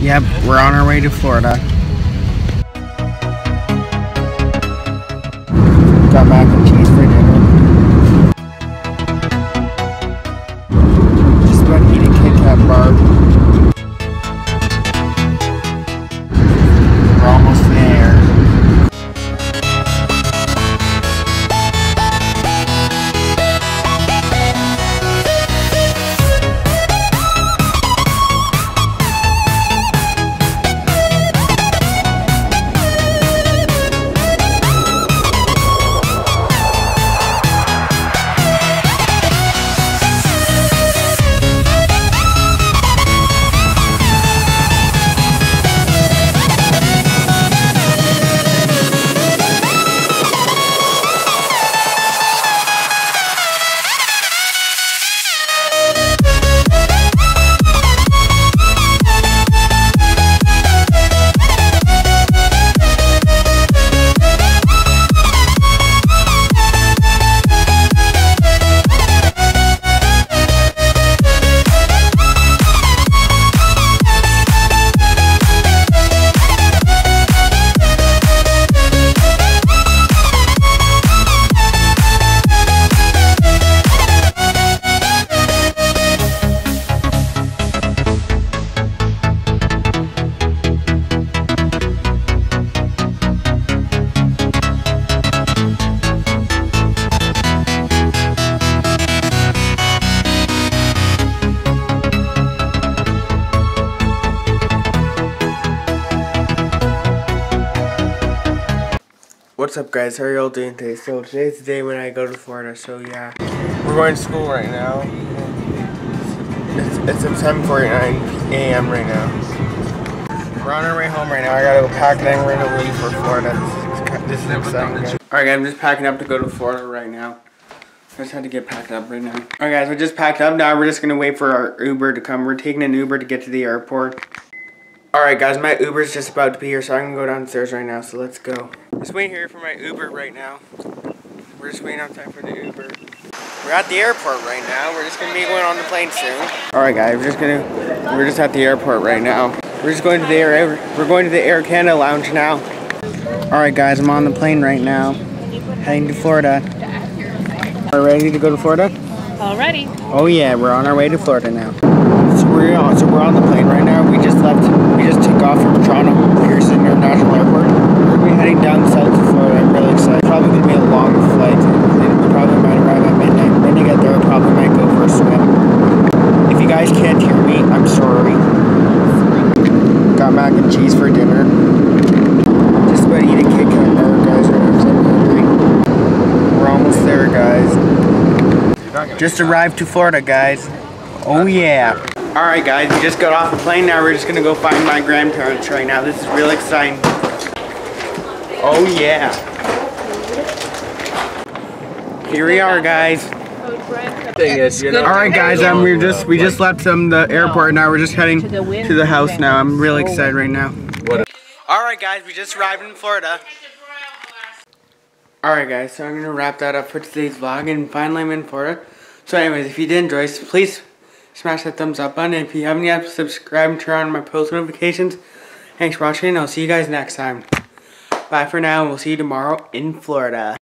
Yep, we're on our way to Florida. What's up guys, how are y'all doing today? So today's the day when I go to Florida, so yeah. We're going to school right now. It's, it's at 7.49 a.m. right now. We're on our way home right now. I gotta go pack and then we're gonna leave for Florida. This is, this is exciting. Alright guys, I'm just packing up to go to Florida right now. I just had to get packed up right now. Alright guys, we just packed up. Now we're just gonna wait for our Uber to come. We're taking an Uber to get to the airport. Alright guys, my Uber's just about to be here, so I'm gonna go downstairs right now, so let's go. Just waiting here for my Uber right now. We're just waiting on time for the Uber. We're at the airport right now. We're just gonna be going on the plane soon. Alright guys, we're just gonna we're just at the airport right now. We're just going to the air we're going to the Air Canada lounge now. Alright guys, I'm on the plane right now. Heading to Florida. Are we ready to go to Florida? Already. Oh yeah, we're on our way to Florida now. So we're on, so we're on the plane right now. We just left. We just took off from Toronto Pearson International Airport. We're gonna be heading down south to Florida. I'm really excited. Probably gonna be a long flight. We probably might arrive at midnight. When we get there, we probably might go for a swim. If you guys can't hear me, I'm sorry. Got mac and cheese for dinner. Just about to eat a Kit Kat guys. Right now, hungry. We're almost there, guys. Just arrived to Florida, guys. Oh yeah. Alright guys, we just got off the plane. Now we're just gonna go find my grandparents right now. This is real exciting. Oh yeah. Here we are guys. Thing is, you know. Alright guys, um we're just we just left from the airport and now. We're just heading to the house now. I'm really excited right now. Alright guys, we just arrived in Florida. Alright guys, so I'm gonna wrap that up for today's vlog and finally I'm in Florida. So anyways, if you did enjoy, so please smash that thumbs up button. If you haven't yet, subscribe and turn on my post notifications. Thanks for watching. I'll see you guys next time. Bye for now. And we'll see you tomorrow in Florida.